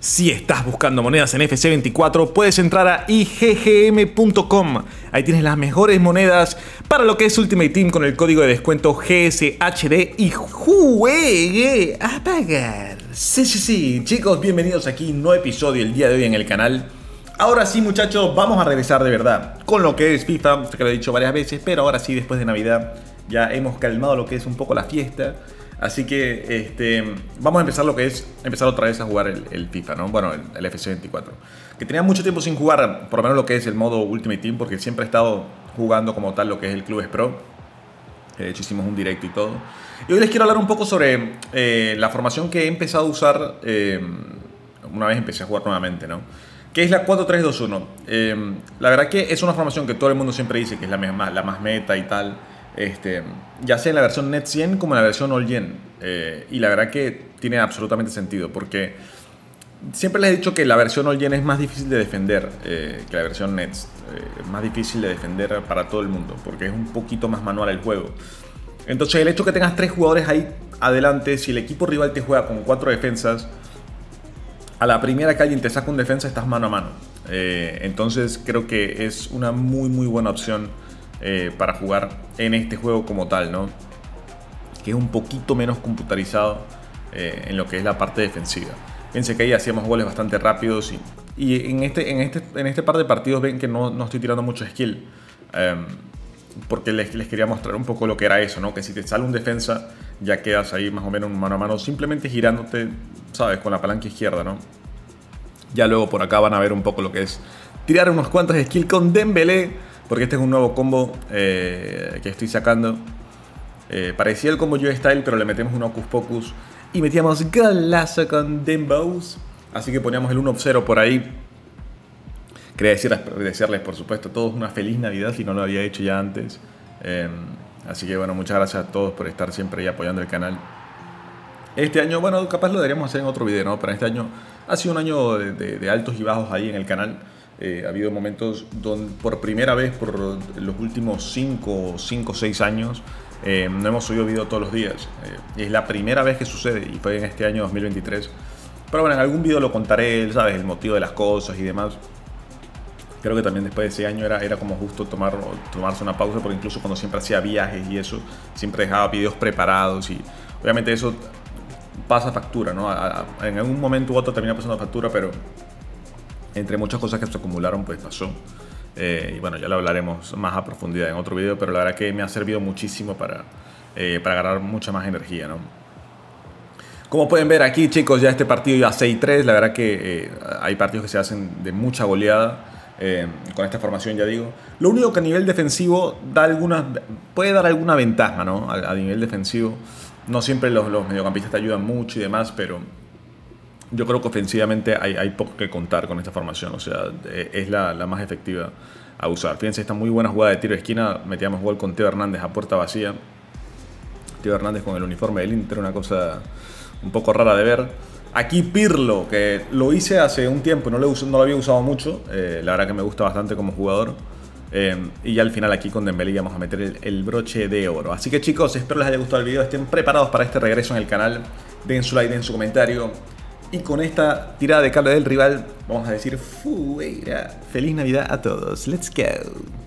Si estás buscando monedas en FC24, puedes entrar a iggm.com. Ahí tienes las mejores monedas para lo que es Ultimate Team con el código de descuento GSHD y juegue a pagar. Sí, sí, sí, chicos, bienvenidos aquí, nuevo episodio el día de hoy en el canal. Ahora sí, muchachos, vamos a regresar de verdad con lo que es FIFA, sé que lo he dicho varias veces, pero ahora sí, después de Navidad, ya hemos calmado lo que es un poco la fiesta. Así que este, vamos a empezar lo que es empezar otra vez a jugar el, FIFA, ¿no? Bueno, el, FC24. Que tenía mucho tiempo sin jugar, por lo menos lo que es el modo Ultimate Team, porque siempre he estado jugando como tal lo que es el Clubes Pro. De hecho, hicimos un directo y todo. Y hoy les quiero hablar un poco sobre eh, la formación que he empezado a usar eh, una vez empecé a jugar nuevamente, ¿no? Que es la 4-3-2-1. Eh, la verdad que es una formación que todo el mundo siempre dice que es la la más meta y tal. Este, ya sea en la versión Net 100 como en la versión All Gen. Eh, y la verdad que tiene absolutamente sentido porque siempre les he dicho que la versión All Gen es más difícil de defender eh, que la versión Net. Eh, es más difícil de defender para todo el mundo porque es un poquito más manual el juego. Entonces el hecho que tengas tres jugadores ahí adelante, si el equipo rival te juega con cuatro defensas, a la primera que alguien te saca un defensa estás mano a mano. entonces creo que es una muy muy buena opción eh, para jugar en este juego como tal, ¿no? Que es un poquito menos computarizado eh, en lo que es la parte defensiva. Fíjense que ahí hacíamos goles bastante rápidos y, en, este, en, este, en este par de partidos ven que no, no estoy tirando mucho skill. Em, porque les, quería mostrar un poco lo que era eso, ¿no? Que si te sale un defensa, ya quedas ahí más o menos mano a mano, simplemente girándote, ¿sabes? Con la palanca izquierda, ¿no? Ya luego por acá van a ver un poco lo que es tirar unos cuantos skill con Dembélé porque este es un nuevo combo eh, que estoy sacando. Eh, parecía el combo Yo Style, pero le metemos un Ocus Pocus y metíamos galazo con Dembos. Así que poníamos el 1-0 por ahí. Quería decirles, por supuesto, a todos una feliz Navidad si no lo había hecho ya antes. Em, así que bueno, muchas gracias a todos por estar siempre ahí apoyando el canal. Este año, bueno, capaz lo deberíamos hacer en otro video, ¿no? Pero este año ha sido un año de altos y bajos ahí en el canal. Eh, ha habido momentos donde por primera vez por los últimos 5 o 6 años eh, no hemos subido video todos los días. Eh, es la primera vez que sucede y fue en este año 2023. Pero bueno, en algún video lo contaré, ¿sabes? El motivo de las cosas y demás. Creo que también después de ese año era, era como justo tomar, tomarse una pausa, porque incluso cuando siempre hacía viajes y eso, siempre dejaba videos preparados y obviamente eso pasa factura, ¿no? en algún momento u otro termina pasando factura, pero entre muchas cosas que se acumularon, pues pasó. Eh, y bueno, ya lo hablaremos más a profundidad en otro video, pero la verdad que me ha servido muchísimo para, eh, para agarrar mucha más energía, ¿no? Como pueden ver aquí, chicos, ya este partido ya 6-3. La verdad que eh, hay partidos que se hacen de mucha goleada. con esta formación, ya digo. Lo único que a nivel defensivo da alguna, puede dar alguna ventaja, ¿no? A, nivel defensivo. No siempre los, los mediocampistas te ayudan mucho y demás, pero yo creo que ofensivamente hay, poco que contar con esta formación, o sea, e, es la, más efectiva a usar. Fíjense, esta muy buena jugada de tiro de esquina, metíamos gol con Teo Hernández a puerta vacía. Teo Hernández con el uniforme del Inter, una cosa un poco rara de ver. Aquí Pirlo, que lo hice hace un tiempo, no lo, no lo había usado mucho, eh, la verdad que me gusta bastante como jugador. Eh, y ya al final aquí con Dembélé vamos a meter el, el, broche de oro. Así que chicos, espero les haya gustado el video, estén preparados para este regreso en el canal. Den su like, den su comentario. Y con esta tirada de cable del rival, vamos a decir fuera. Feliz Navidad a todos. Let's go.